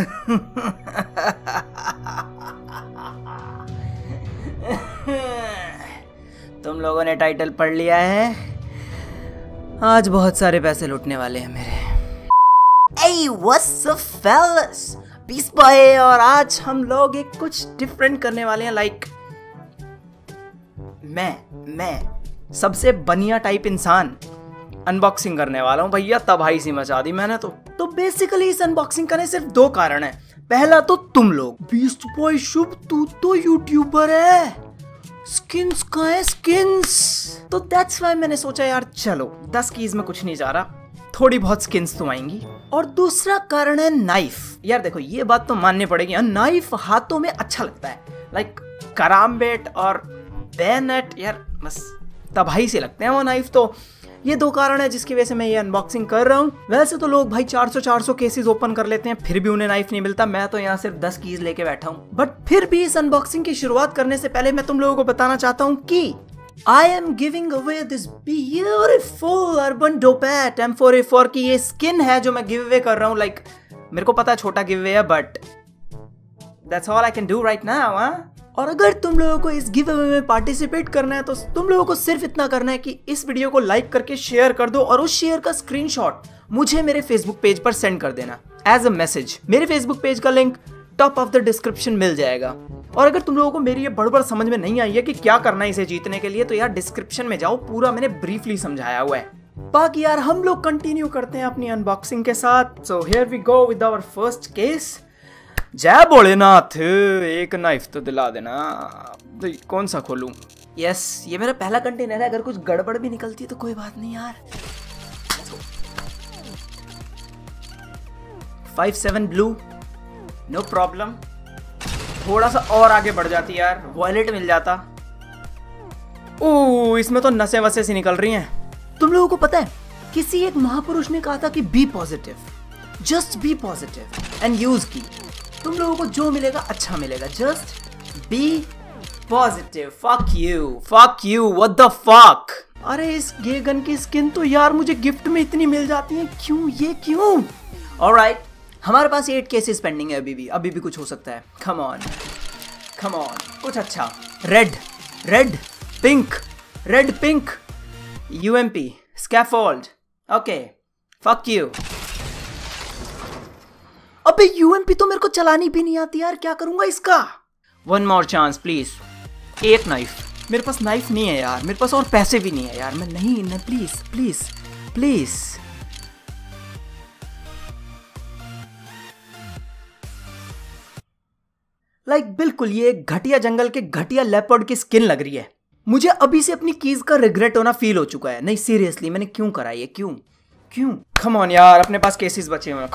तुम लोगों ने टाइटल पढ़ लिया है। आज बहुत सारे पैसे लूटने वाले हैं मेरे। Hey? Peace boy और आज हम लोग एक कुछ डिफरेंट करने वाले हैं लाइक मैं मैं सबसे बनिया टाइप इंसान अनबॉक्सिंग करने वाला हूँ। भैया, तबाही सी मचा दी मैंने तो। बेसिकली इस अनबॉक्सिंग करने सिर्फ़ दो कारण है। पहला तो तुम लोग। बीस्ट बॉय शुभ, तू तो यूट्यूबर है। स्किन्स का है स्किन्स तो दैट्स वाई मैंने सोचा, यार चलो, दस कीज में कुछ नहीं जा रहा। थोड़ी बहुत स्किन्स तो आएँगी। और दूसरा कारण है नाइफ यार देखो, ये बात तो माननी पड़ेगी नाइफ हाथों में अच्छा लगता है। लाइक करामबेट और बेनेट यार, बस तबाही से लगते हैं वो नाइफ तो। ये दो कारण है जिसकी वजह से मैं ये अनबॉक्सिंग कर रहा हूँ। वैसे तो लोग भाई 400 400 केसेस ओपन कर लेते हैं फिर भी उन्हें नाइफ नहीं मिलता। मैं तो यहाँ सिर्फ़ 10 कीज लेके बैठा हूँ। बट फिर भी इस अनबॉक्सिंग की शुरुआत करने से पहले मैं तुम लोगों को बताना चाहता हूँ की am giving away this beautiful Urban DDPAT M four की ये स्किन है जो मैं गिव अवे कर रहा हूँ। लाइक like, मेरे को पता है छोटा गिव अवे है but that's all I can do right now और अगर तुम लोगों को इस गिव अवे में पार्टिसिपेट करना है तो तुम लोगों को सिर्फ़ इतना करना है कि इस वीडियो को लाइक करके शेयर कर दो और उस शेयर का स्क्रीनशॉट मुझे मेरे फेसबुक पेज पर सेंड कर देना। एज अ मैसेज मेरे फेसबुक पेज का link top of the description मिल जाएगा। और अगर तुम लोगों को मेरी ये बड़बड़ समझ में नहीं आई है कि क्या करना है इसे जीतने के लिए तो यार डिस्क्रिप्शन में जाओ, पूरा मैंने ब्रीफली समझाया हुआ है। बाकी यार, हम लोग कंटिन्यू करते हैं अपनी अनबॉक्सिंग के साथ। So here we go with our first case जय भोलेनाथ एक नाइफ तो दिला देना। तो कौन सा खोलूं? यस ये मेरा पहला कंटेनर है अगर कुछ गड़बड़ भी निकलती है तो कोई बात नहीं यार। Five seven blue no problem थोड़ा सा और आगे बढ़ जाती यार वॉलेट मिल जाता। ओ इसमें तो नशे वसे सी निकल रही हैं। तुम लोगों को पता है किसी एक महापुरुष ने कहा था कि be positive just be positive and use की तुम लोगों को जो मिलेगा अच्छा मिलेगा। Just be positive fuck you fuck you what the fuck अरे, इस गे गन की स्किन तो यार मुझे गिफ्ट में इतनी मिल जाती है। क्यों? ये क्यों? Alright right. हमारे पास एट केसेस पेंडिंग है अभी भी। अभी भी कुछ हो सकता है। कम ऑन कम ऑन कुछ अच्छा। Red red pink red pink UMP scaffold okay fuck you अबे यूएमपी तो मेरे को चलानी भी नहीं आती यार क्या करूँगा इसका? वन मोर चांस प्लीज़ एक नाइफ मेरे पास नाइफ नहीं है यार मेरे पास और पैसे भी नहीं है यार। मैं नहीं नहीं please please please like like, बिल्कुल ये घटिया जंगल के घटिया लेपर्ड की स्किन लग रही है। मुझे अभी से अपनी कीज का रिग्रेट होना फील हो चुका है। नहीं सीरियसली मैंने क्यों करा ये क्यों? क्यों? खम ऑन यार अपने पास केसेस बचे हुए हैं।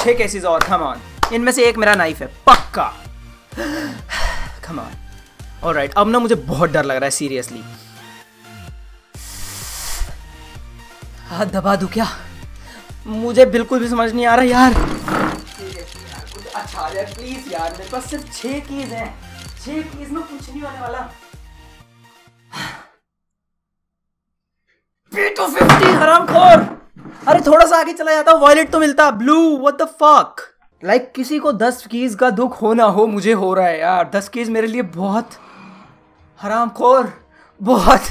छह केसेस और कम ऑन इनमें से एक मेरा नाइफ है, पक्का. कम ऑन ऑलराइट अब ना मुझे बहुत डर लग रहा है सीरियसली हाथ दबा दू क्या? मुझे बिल्कुल भी समझ नहीं आ रहा यार. अच्छा यार प्लीज़ यार, मेरे पास सिर्फ़ छह कीज हैं. छह कीज में कुछ नहीं होने वाला. पी टू फिफ्टी हराम खोर अरे थोड़ा सा आगे चला जाता वॉयलेट तो मिलता blue what the fuck like किसी को दस कीज का दुख हो ना हो, मुझे हो रहा है यार। दस कीज मेरे लिए बहुत हराम खोर बहुत।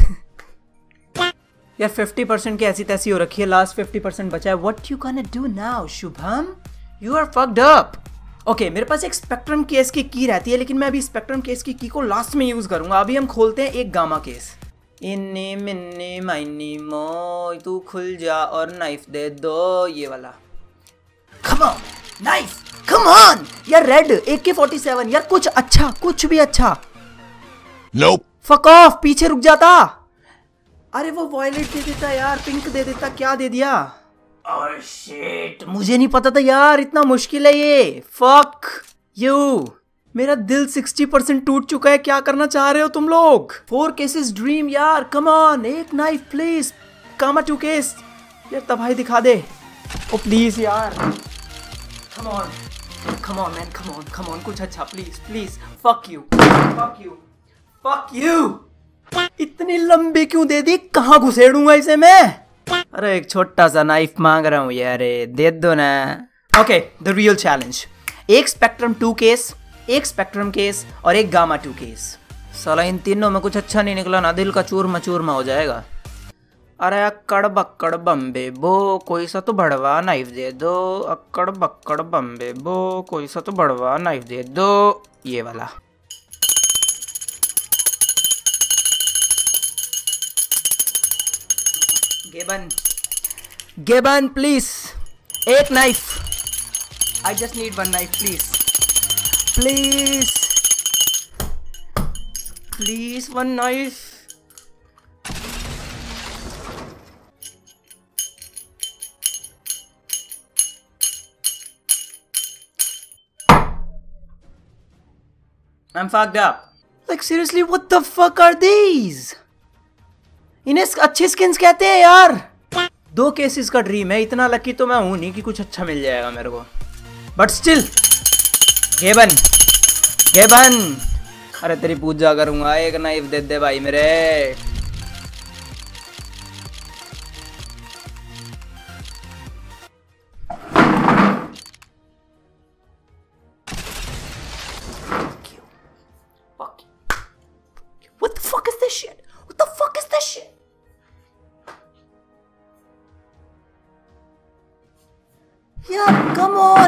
यार फिफ्टी परसेंट की ऐसी तैसी हो रखी है लास्ट फिफ्टी परसेंट बचा है। What you can do now Shubham? You are fucked up okay मेरे पास एक स्पेक्ट्रम केस की की रहती है, लेकिन मैं अभी स्पेक्ट्रम केस की की को लास्ट में यूज़ करूँगा। अभी हम खोलते हैं एक गामा केस इन्नी मिन्नी माइनी मो तू खुल जा और नाइफ दे दो ये वाला। Come on knife come on यार red A K forty seven यार कुछ अच्छा कुछ भी अच्छा। Nope. फक ऑफ़ पीछे रुक जाता। अरे वो वॉयलेट दे देता यार पिंक दे देता क्या दे दिया? Oh, shit. मुझे नहीं पता था यार इतना मुश्किल है ये। फक यू मेरा दिल 60 परसेंट टूट चुका है, क्या करना चाह रहे हो तुम लोग? फोर केसेस ड्रीम यार कम ऑन एक नाइफ प्लीज़ कामा टू केस यार, तबाही दिखा दे। ओ प्लीज़ यार। Come on come on man come on come on कुछ अच्छा please please fuck you fuck you fuck you इतनी लंबी क्यों दे दी? कहाँ घुसेड़ूँगा इसे मैं? अरे, एक छोटा सा नाइफ मांग रहा हूँ यार दे दो ना। ओके द रियल चैलेंज एक स्पेक्ट्रम टू केस एक स्पेक्ट्रम केस और एक गामा टू केस। साला इन तीनों में कुछ अच्छा नहीं निकला ना, दिल का चूर मचूर में हो जाएगा। अरे अक्कड़ बक्कड़ बम्बे बो, कोई सा तो बड़वा नाइफ दे दो। अक्कड़ बक्कड़ बम्बे बो, कोई सा तो बड़वा नाइफ दे दो, ये वाला। गेबन। गेबन, प्लीज़, एक knife. I just need one knife please please please one knife I'm fucked up. Like seriously, what the fuck are these? इन्हें अच्छे स्किन्स कहते हैं यार दो केसेस का ड्रीम है इतना लकी तो मैं हूँ नहीं कि कुछ अच्छा मिल जाएगा मेरे को बट स्टिल गेबन गेबन अरे तेरी पूजा करूँगा एक नाइफ दे दे भाई मेरे।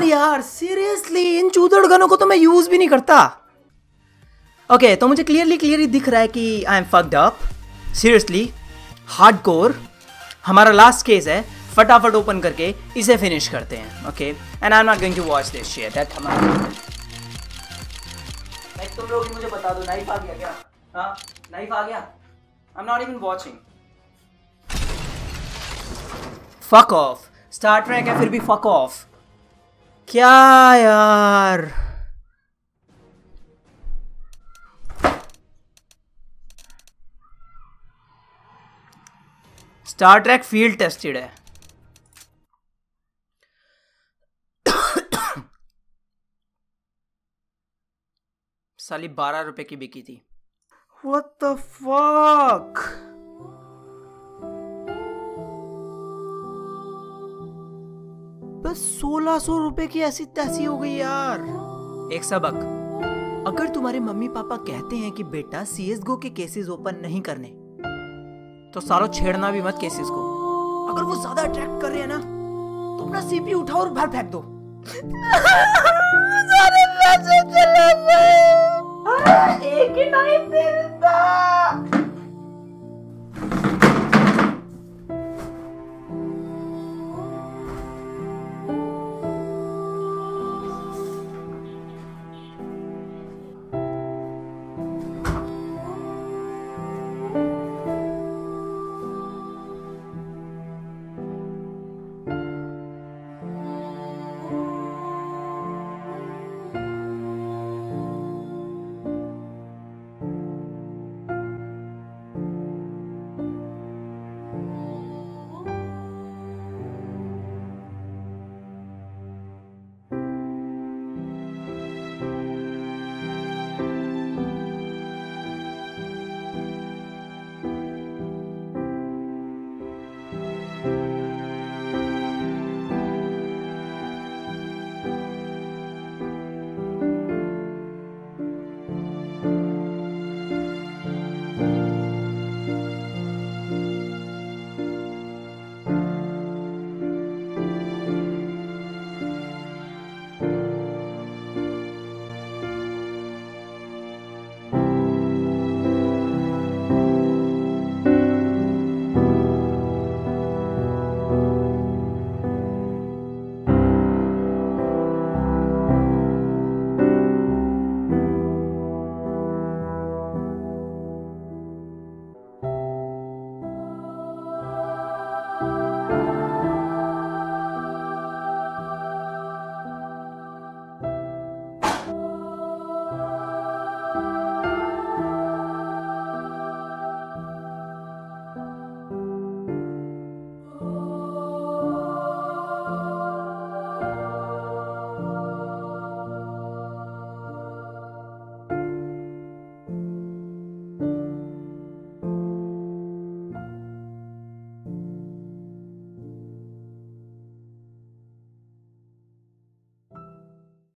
यार सीरियसली इन चूदड़ गनों को तो मैं यूज़ भी नहीं करता। ओके okay, तो मुझे क्लियरली क्लियरली दिख रहा है कि I am fucked up seriously hardcore हमारा लास्ट केस है फटाफट ओपन करके इसे फिनिश करते हैं okay and I am not going to watch this shit that हमारा लाइक तुम लोग मुझे बता दो नाइफ आ गया क्या? हाँ नाइफ आ गया? I am not even watching fuck off StatTrak है फिर भी फक ऑफ़ क्या यार? स्टार ट्रैक फ़ील्ड टेस्टेड है। साली बारह रुपए की बिकी थी। What the fuck? बस सोलह सौ रुपए की ऐसी तैसी हो गई यार। एक सबक अगर तुम्हारे मम्मी पापा कहते हैं कि बेटा सीएस गो के केसेस ओपन नहीं करने तो सालों छेड़ना भी मत केसेस को। अगर वो ज़्यादा अट्रैक्ट कर रहे हैं ना तो अपना सीपी उठाओ और बाहर फेंक दो। सारे पैसे चले गए। एक ही नाइफ दे देता।